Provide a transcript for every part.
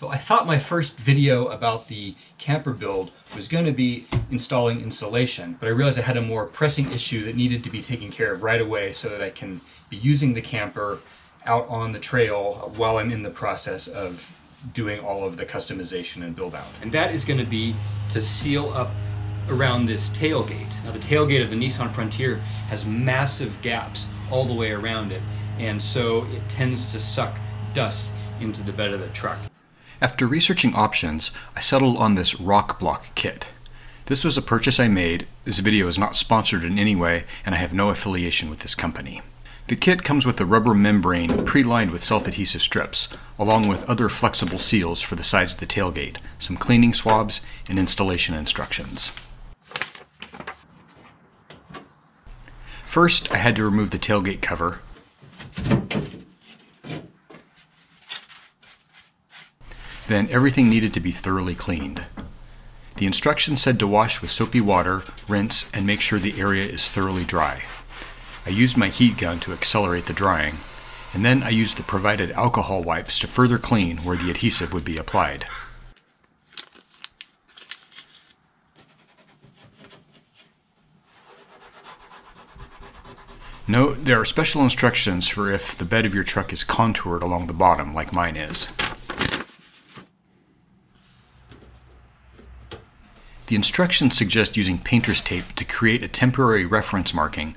So I thought my first video about the camper build was going to be installing insulation, but I realized I had a more pressing issue that needed to be taken care of right away so that I can be using the camper out on the trail while I'm in the process of doing all of the customization and build out. And that is going to be to seal up around this tailgate. Now the tailgate of the Nissan Frontier has massive gaps all the way around it, and so it tends to suck dust into the bed of the truck. After researching options, I settled on this RokBlok kit. This was a purchase I made. This video is not sponsored in any way, and I have no affiliation with this company. The kit comes with a rubber membrane pre-lined with self-adhesive strips, along with other flexible seals for the sides of the tailgate, some cleaning swabs, and installation instructions. First, I had to remove the tailgate cover. Then everything needed to be thoroughly cleaned. The instructions said to wash with soapy water, rinse, and make sure the area is thoroughly dry. I used my heat gun to accelerate the drying, and then I used the provided alcohol wipes to further clean where the adhesive would be applied. Note, there are special instructions for if the bed of your truck is contoured along the bottom, like mine is. The instructions suggest using painter's tape to create a temporary reference marking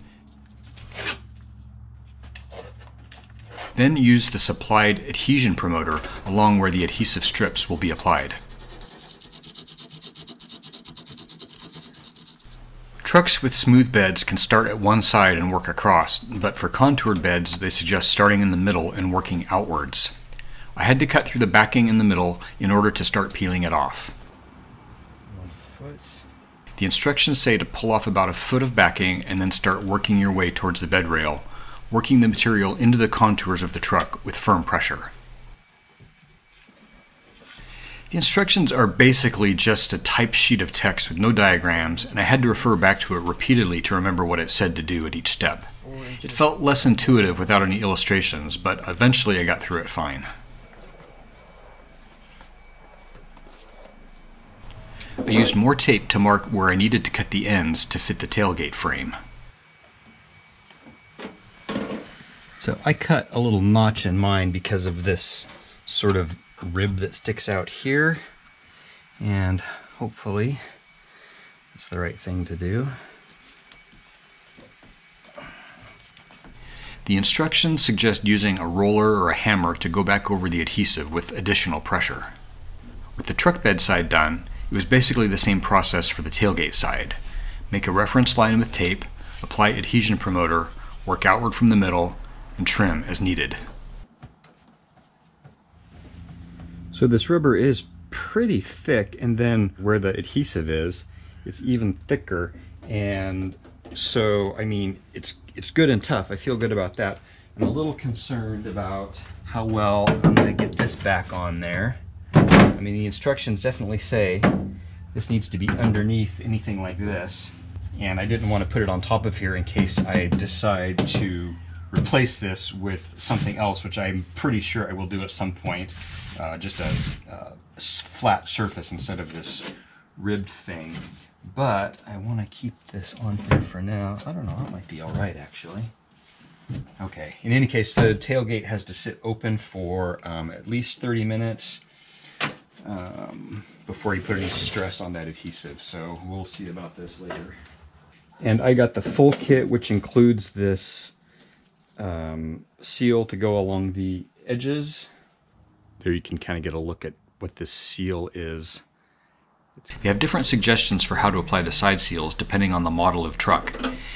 Then use the supplied adhesion promoter along where the adhesive strips will be applied. Trucks with smooth beds can start at one side and work across, but for contoured beds, they suggest starting in the middle and working outwards. I had to cut through the backing in the middle in order to start peeling it off. The instructions say to pull off about a foot of backing and then start working your way towards the bed rail, working the material into the contours of the truck with firm pressure. The instructions are basically just a typed sheet of text with no diagrams, and I had to refer back to it repeatedly to remember what it said to do at each step. Oh, it felt less intuitive without any illustrations, but eventually I got through it fine. I used more tape to mark where I needed to cut the ends to fit the tailgate frame. So I cut a little notch in mine because of this sort of rib that sticks out here. And hopefully it's the right thing to do. The instructions suggest using a roller or a hammer to go back over the adhesive with additional pressure. With the truck bed side done, it was basically the same process for the tailgate side. Make a reference line with tape, apply adhesion promoter, work outward from the middle, and trim as needed. So this rubber is pretty thick and then where the adhesive is, it's even thicker. And so, I mean, it's, it's good and tough. I feel good about that. I'm a little concerned about how well I'm gonna get this back on there. I mean, the instructions definitely say this needs to be underneath anything like this. And I didn't want to put it on top of here in case I decide to replace this with something else, which I'm pretty sure I will do at some point. Uh, just a, a, flat surface instead of this ribbed thing. But I want to keep this on here for now. I don't know, that might be all right actually. Okay, in any case, the tailgate has to sit open for um, at least 30 minutes um, before you put any stress on that adhesive. So we'll see about this later. And I got the full kit, which includes this um, seal to go along the edges. There you can kind of get a look at what this seal is. They have different suggestions for how to apply the side seals depending on the model of truck,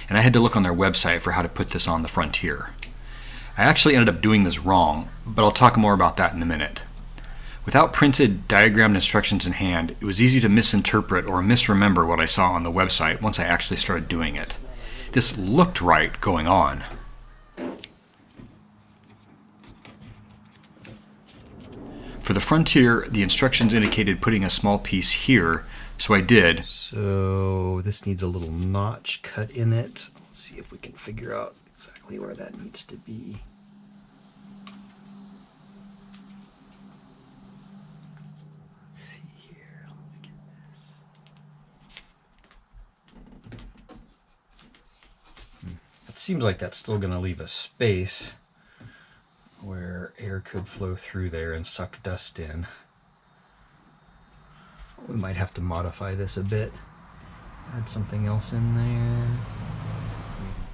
and I had to look on their website for how to put this on the Frontier. I actually ended up doing this wrong, but I'll talk more about that in a minute. Without printed, diagrammed instructions in hand, it was easy to misinterpret or misremember what I saw on the website once I actually started doing it. This looked right going on, For the Frontier, the instructions indicated putting a small piece here, so I did. So this needs a little notch cut in it. Let's see if we can figure out exactly where that needs to be. Seems like that's still going to leave a space where air could flow through there and suck dust in. We might have to modify this a bit. Add something else in there.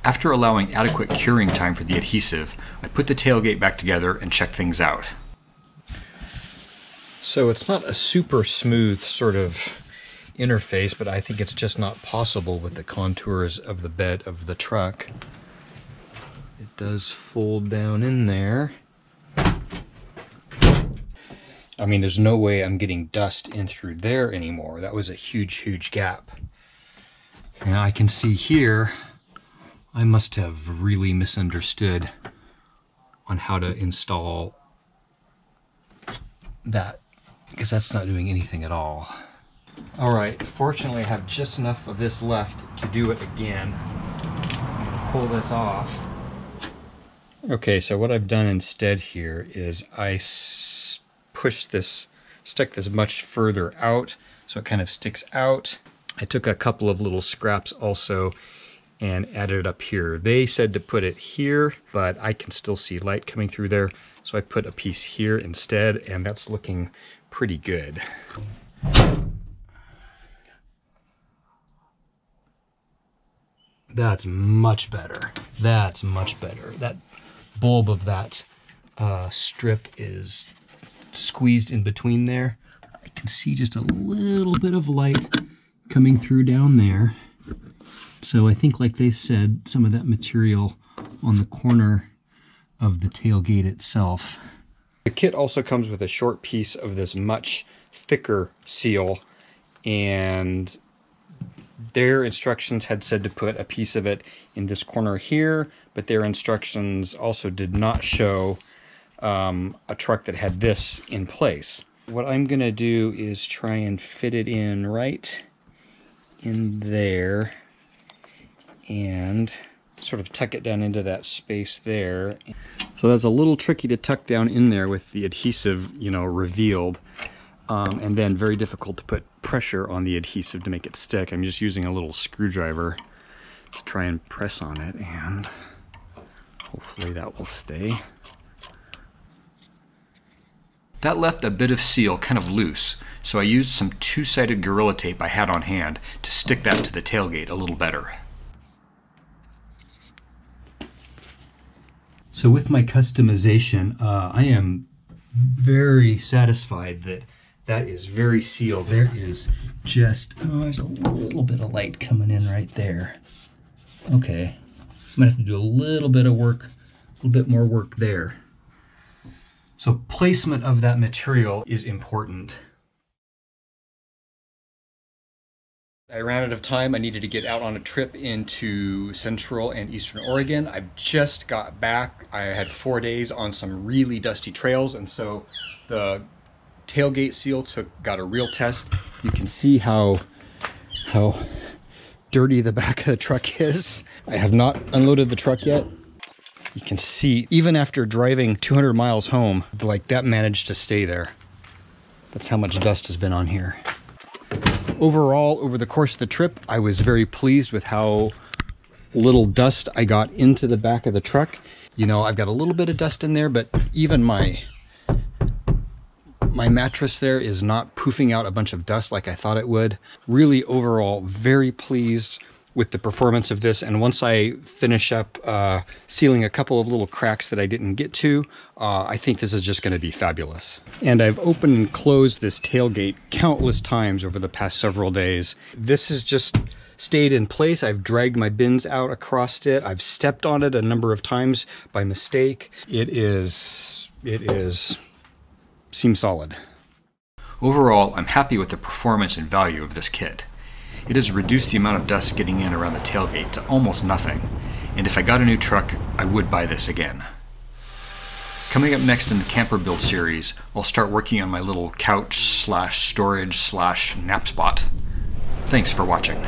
After allowing adequate curing time for the adhesive, I put the tailgate back together and checked things out. So it's not a super smooth sort of interface, but I think it's just not possible with the contours of the bed of the truck. Does fold down in there. I mean, there's no way I'm getting dust in through there anymore. That was a huge, huge gap. Now I can see here, I must have really misunderstood on how to install that because that's not doing anything at all. All right, fortunately I have just enough of this left to do it again. Pull this off. Okay, so what I've done instead here is I push this, stick this much further out so it kind of sticks out. I took a couple of little scraps also and added it up here. They said to put it here, but I can still see light coming through there. So I put a piece here instead, and that's looking pretty good. That's much better. That's much better. That bulb of that uh, strip is squeezed in between there. I can see just a little bit of light coming through down there. So I think, like they said, some of that material on the corner of the tailgate itself. The kit also comes with a short piece of this much thicker seal and their instructions had said to put a piece of it in this corner here, but their instructions also did not show um, a truck that had this in place. What I'm going to do is try and fit it in right in there and sort of tuck it down into that space there. So that's a little tricky to tuck down in there with the adhesive, you know, revealed. Um, and then very difficult to put pressure on the adhesive to make it stick. I'm just using a little screwdriver to try and press on it and hopefully that will stay. That left a bit of seal kind of loose, so I used some two-sided Gorilla Tape I had on hand to stick that to the tailgate a little better. So with my customization, uh, I am very satisfied that that is very sealed. There is just, oh, there's a little bit of light coming in right there. Okay, I'm gonna have to do a little bit of work, a little bit more work there. So placement of that material is important. I ran out of time. I needed to get out on a trip into Central and Eastern Oregon. I've just got back. I had four days on some really dusty trails, and so the tailgate seal took got a real test. You can see how how dirty the back of the truck is. I have not unloaded the truck yet. You can see even after driving 200 miles home, like that managed to stay there. That's how much dust has been on here. Overall, over the course of the trip, I was very pleased with how little dust I got into the back of the truck. You know, I've got a little bit of dust in there, but even my my mattress there is not poofing out a bunch of dust like I thought it would. Really overall very pleased with the performance of this and once I finish up uh, sealing a couple of little cracks that I didn't get to uh, I think this is just going to be fabulous. And I've opened and closed this tailgate countless times over the past several days. This has just stayed in place. I've dragged my bins out across it. I've stepped on it a number of times by mistake. It is, it is seems solid. Overall, I'm happy with the performance and value of this kit. It has reduced the amount of dust getting in around the tailgate to almost nothing, and if I got a new truck, I would buy this again. Coming up next in the camper build series, I'll start working on my little couch slash storage slash nap spot. Thanks for watching.